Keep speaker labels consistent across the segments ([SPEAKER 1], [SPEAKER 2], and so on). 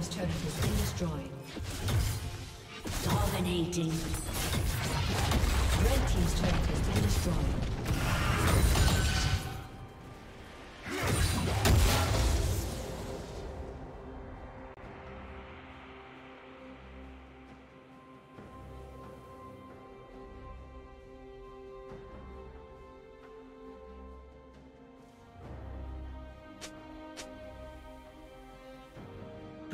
[SPEAKER 1] Team's turret has been destroyed. Dominating. Red team's turret has been destroyed.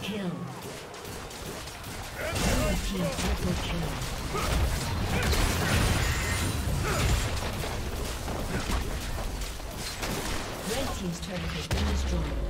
[SPEAKER 1] Kill. Blue team triple kill. Red team's turret has been destroyed.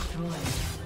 [SPEAKER 1] Destroyed.